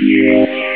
Yeah.